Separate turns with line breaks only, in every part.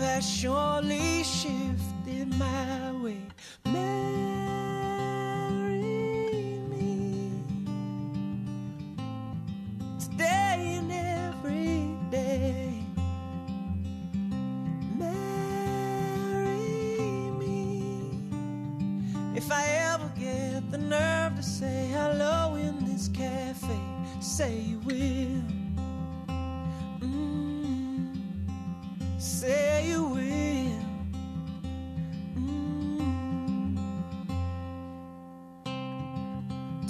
love has surely shifted my way. Marry me today and every day. Marry me if I ever get the nerve to say hello in this cafe. Say you will.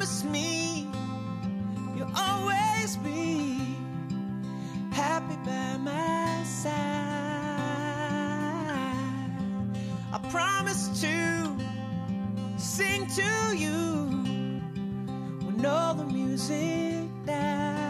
Promise me you'll always be happy by my side. I promise to sing to you when all the music dies.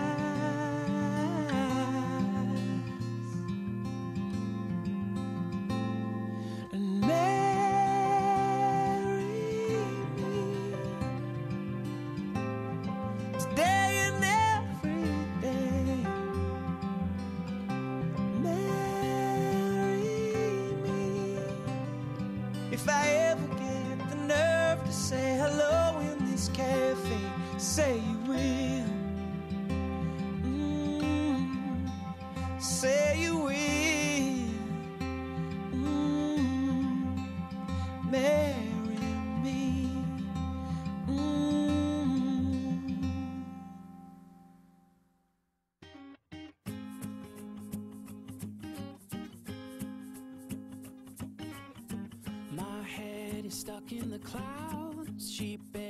Say you will. Mm, say you will. Mm, marry me. Mm.
My head is stuck in the clouds. She begs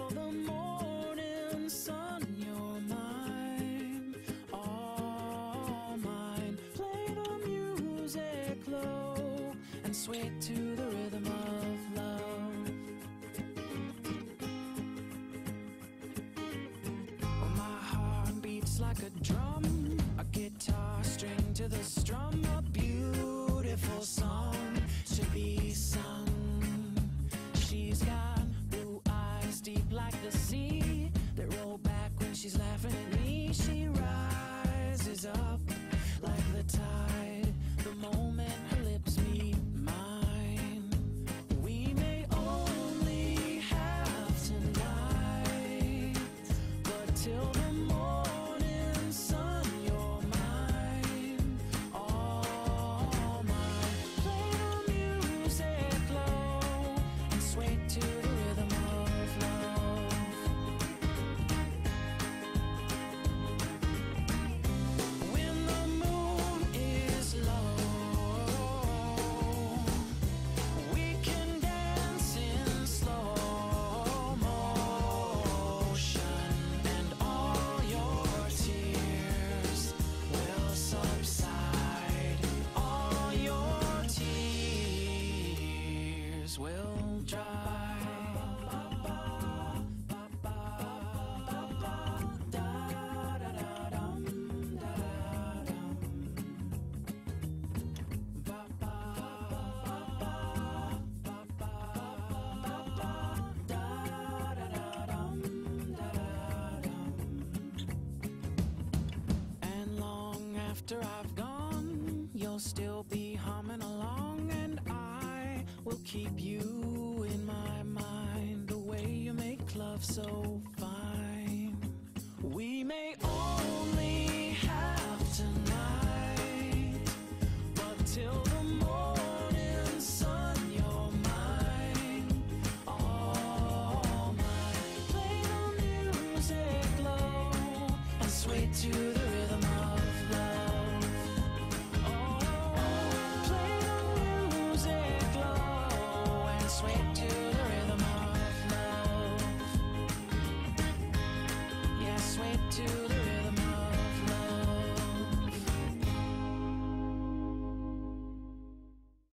and sway to the rhythm of love. Oh, my heart beats like a drum, a guitar string to the strum, a beautiful song to be sung. She's got blue eyes deep like the sea that roll back when she's laughing at me. She till tears will dry. And long after I've gone, you'll still be keep you in my mind. The way you make love so fine. We may only have tonight, but till the morning sun, you're mine, all mine. Play the music low and sway to